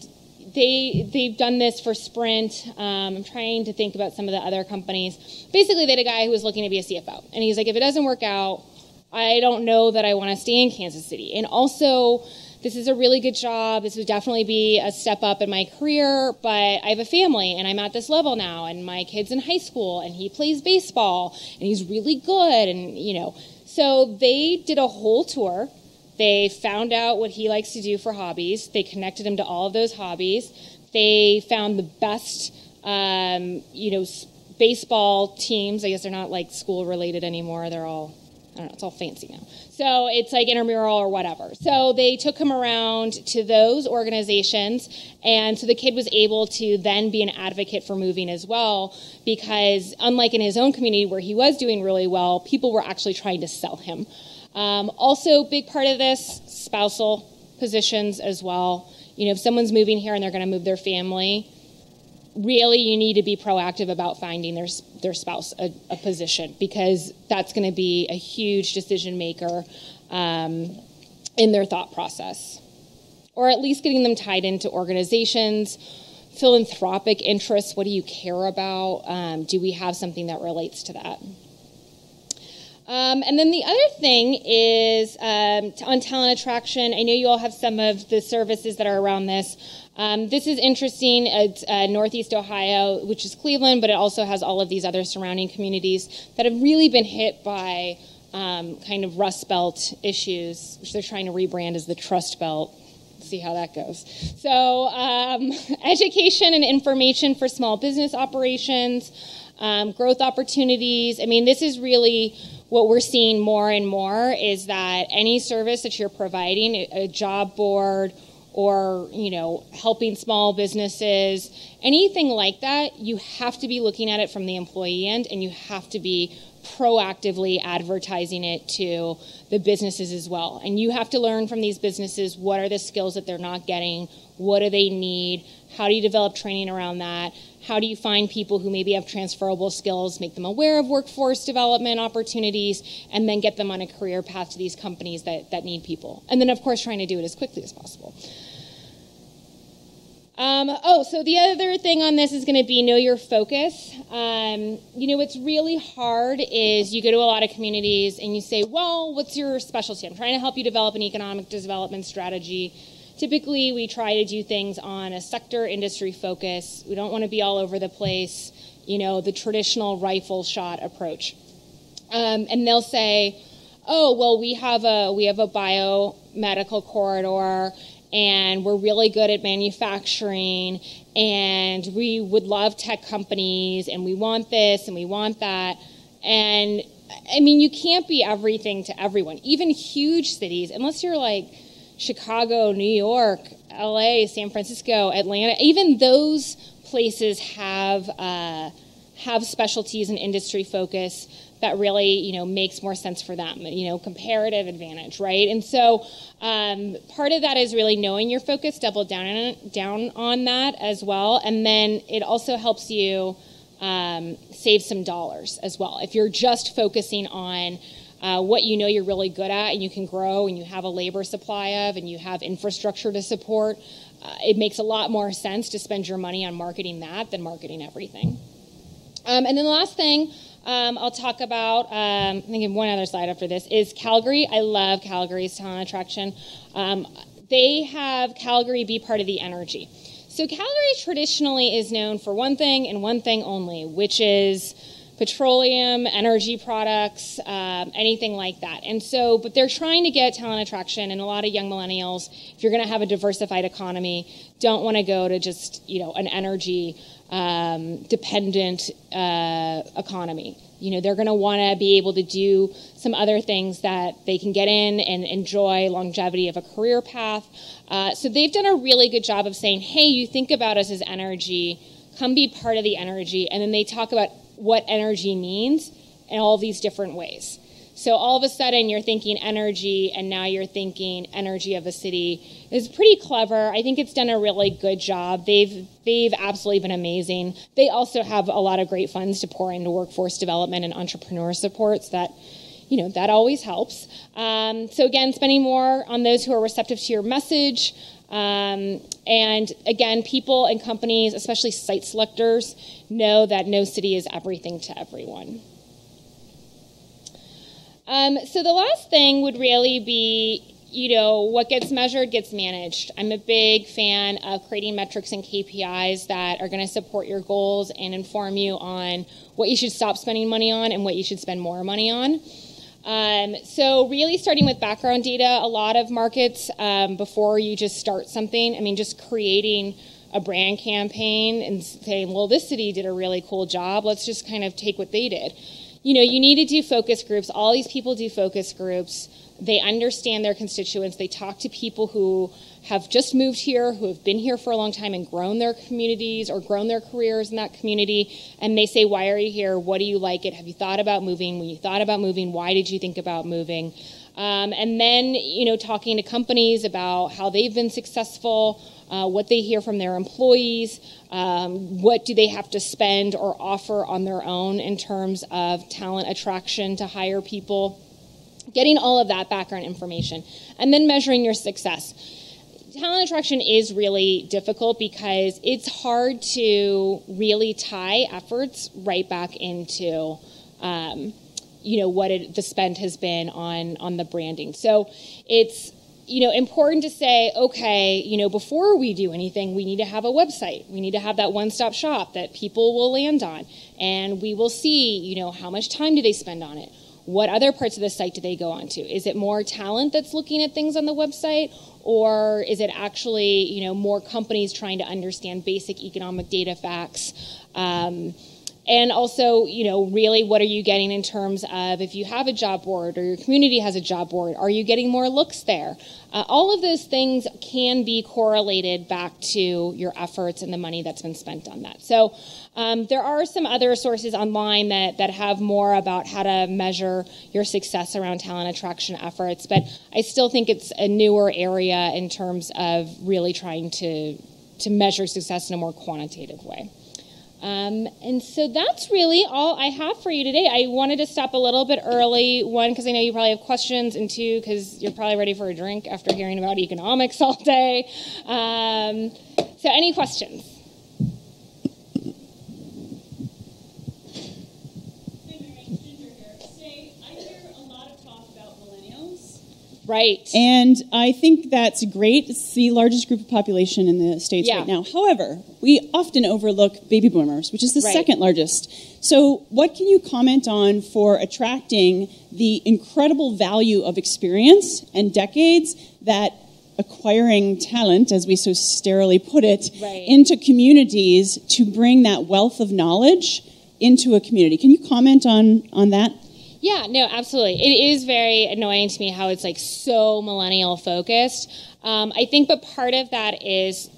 [SPEAKER 1] they they've done this for Sprint. Um, I'm trying to think about some of the other companies. Basically, they had a guy who was looking to be a CFO, and he's like, if it doesn't work out, I don't know that I want to stay in Kansas City. And also, this is a really good job. This would definitely be a step up in my career, but I have a family and I'm at this level now, and my kid's in high school, and he plays baseball, and he's really good, and you know. So they did a whole tour they found out what he likes to do for hobbies. They connected him to all of those hobbies. They found the best, um, you know, baseball teams. I guess they're not like school related anymore. They're all, I don't know, it's all fancy now. So it's like intramural or whatever. So they took him around to those organizations. And so the kid was able to then be an advocate for moving as well, because unlike in his own community where he was doing really well, people were actually trying to sell him. Um, also, big part of this spousal positions as well. You know, if someone's moving here and they're going to move their family, really you need to be proactive about finding their their spouse a, a position because that's going to be a huge decision maker um, in their thought process, or at least getting them tied into organizations. Philanthropic interests. What do you care about? Um, do we have something that relates to that? Um, and then the other thing is um, on talent attraction. I know you all have some of the services that are around this. Um, this is interesting. It's uh, Northeast Ohio, which is Cleveland, but it also has all of these other surrounding communities that have really been hit by um, kind of Rust Belt issues, which they're trying to rebrand as the Trust Belt see how that goes. So, um, education and information for small business operations, um, growth opportunities. I mean, this is really what we're seeing more and more is that any service that you're providing, a job board or you know helping small businesses anything like that you have to be looking at it from the employee end and you have to be proactively advertising it to the businesses as well. And you have to learn from these businesses what are the skills that they're not getting what do they need how do you develop training around that how do you find people who maybe have transferable skills, make them aware of workforce development opportunities, and then get them on a career path to these companies that, that need people? And then, of course, trying to do it as quickly as possible. Um, oh, so the other thing on this is going to be know your focus. Um, you know, what's really hard is you go to a lot of communities and you say, well, what's your specialty? I'm trying to help you develop an economic development strategy. Typically, we try to do things on a sector industry focus. We don't want to be all over the place, you know, the traditional rifle shot approach. Um, and they'll say, "Oh, well, we have a we have a biomedical corridor, and we're really good at manufacturing, and we would love tech companies, and we want this and we want that." And I mean, you can't be everything to everyone. Even huge cities, unless you're like Chicago, New York, LA, San Francisco, Atlanta, even those places have uh, have specialties and industry focus that really you know makes more sense for them you know comparative advantage right? And so um, part of that is really knowing your focus double down on, down on that as well. And then it also helps you um, save some dollars as well. If you're just focusing on uh, what you know you're really good at and you can grow and you have a labor supply of and you have infrastructure to support, uh, it makes a lot more sense to spend your money on marketing that than marketing everything. Um, and then the last thing um, I'll talk about, um, I think one other slide after this, is Calgary. I love Calgary's talent attraction. Um, they have Calgary be part of the energy. So Calgary traditionally is known for one thing and one thing only, which is petroleum, energy products, um, anything like that. And so, but they're trying to get talent attraction, and a lot of young millennials, if you're going to have a diversified economy, don't want to go to just you know an energy um, dependent uh, economy. You know, they're going to want to be able to do some other things that they can get in and enjoy longevity of a career path. Uh, so they've done a really good job of saying, hey, you think about us as energy, come be part of the energy, and then they talk about what energy means in all these different ways. So all of a sudden you're thinking energy and now you're thinking energy of a city is pretty clever. I think it's done a really good job. They've they've absolutely been amazing. They also have a lot of great funds to pour into workforce development and entrepreneur supports that you know that always helps. Um, so again, spending more on those who are receptive to your message. Um, and again, people and companies, especially site selectors, know that no city is everything to everyone. Um, so the last thing would really be, you know, what gets measured gets managed. I'm a big fan of creating metrics and KPIs that are going to support your goals and inform you on what you should stop spending money on and what you should spend more money on. Um, so really starting with background data, a lot of markets um, before you just start something, I mean, just creating a brand campaign and saying, well, this city did a really cool job. Let's just kind of take what they did you know, you need to do focus groups. All these people do focus groups. They understand their constituents. They talk to people who have just moved here, who have been here for a long time and grown their communities or grown their careers in that community. And they say, Why are you here? What do you like it? Have you thought about moving? When you thought about moving, why did you think about moving? Um, and then, you know, talking to companies about how they've been successful, uh, what they hear from their employees, um, what do they have to spend or offer on their own in terms of talent attraction to hire people, getting all of that background information, and then measuring your success. Talent attraction is really difficult because it's hard to really tie efforts right back into. Um, you know what it, the spend has been on on the branding. So it's you know, important to say, okay, you know, before we do anything, we need to have a website. We need to have that one-stop shop that people will land on, and we will see, you know, how much time do they spend on it? What other parts of the site do they go onto? Is it more talent that's looking at things on the website, or is it actually, you know, more companies trying to understand basic economic data facts? Um, and also you know really what are you getting in terms of if you have a job board or your community has a job board are you getting more looks there uh, all of those things can be correlated back to your efforts and the money that's been spent on that so um, there are some other sources online that, that have more about how to measure your success around talent attraction efforts but i still think it's a newer area in terms of really trying to to measure success in a more quantitative way um, and so that's really all I have for you today. I wanted to stop a little bit early. One, because I know you probably have questions, and two, because you're probably ready for a drink after hearing about economics all day. Um, so, any questions? Right.
[SPEAKER 3] And I think that's great. It's the largest group of population in the States yeah. right now. However, we often overlook baby boomers, which is the right. second largest. So, what can you comment on for attracting the incredible value of experience and decades that acquiring talent, as we so sterilely put it, right. into communities to bring that wealth of knowledge into a community? Can you comment on, on that?
[SPEAKER 1] Yeah, no, absolutely. It is very annoying to me how it's like so millennial focused. Um, I think, but part of that is,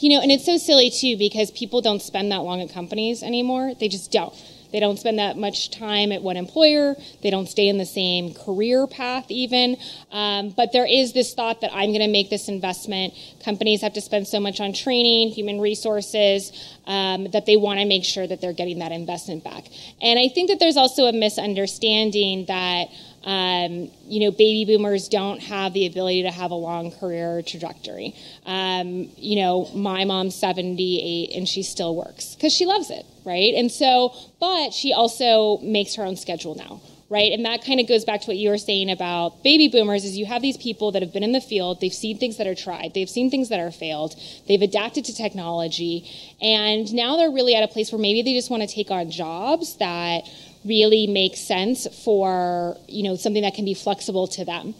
[SPEAKER 1] you know, and it's so silly too because people don't spend that long at companies anymore. They just don't. They don't spend that much time at one employer. They don't stay in the same career path, even. Um, but there is this thought that I'm going to make this investment. Companies have to spend so much on training, human resources, um, that they want to make sure that they're getting that investment back. And I think that there's also a misunderstanding that. Um, you know, baby boomers don't have the ability to have a long career trajectory. Um, you know, my mom's 78 and she still works because she loves it, right? And so, but she also makes her own schedule now, right? And that kind of goes back to what you were saying about baby boomers is you have these people that have been in the field, they've seen things that are tried, they've seen things that are failed, they've adapted to technology, and now they're really at a place where maybe they just want to take on jobs that really make sense for you know something that can be flexible to them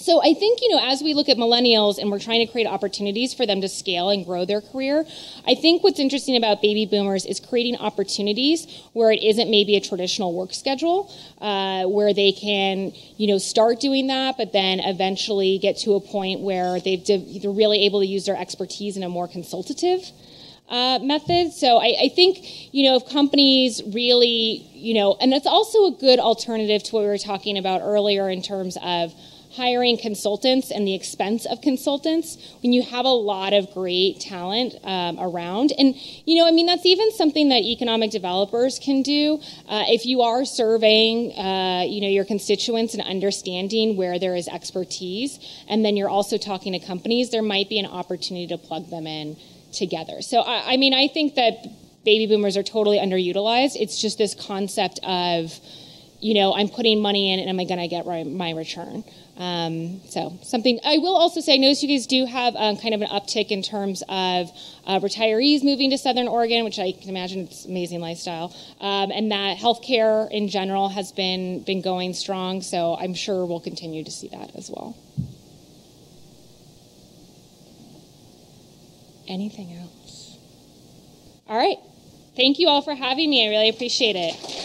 [SPEAKER 1] so i think you know as we look at millennials and we're trying to create opportunities for them to scale and grow their career i think what's interesting about baby boomers is creating opportunities where it isn't maybe a traditional work schedule uh, where they can you know start doing that but then eventually get to a point where they've they're really able to use their expertise in a more consultative uh, method. So I, I, think, you know, if companies really, you know, and it's also a good alternative to what we were talking about earlier in terms of hiring consultants and the expense of consultants when you have a lot of great talent um, around. And, you know, I mean, that's even something that economic developers can do. Uh, if you are surveying, uh, you know, your constituents and understanding where there is expertise, and then you're also talking to companies, there might be an opportunity to plug them in together. So, I, I mean, I think that baby boomers are totally underutilized. It's just this concept of, you know, I'm putting money in and am I going to get my return? Um, so something I will also say, I notice you guys do have um, kind of an uptick in terms of uh, retirees moving to Southern Oregon, which I can imagine it's amazing lifestyle, um, and that healthcare in general has been been going strong. So I'm sure we'll continue to see that as well. Anything else? All right. Thank you all for having me. I really appreciate it.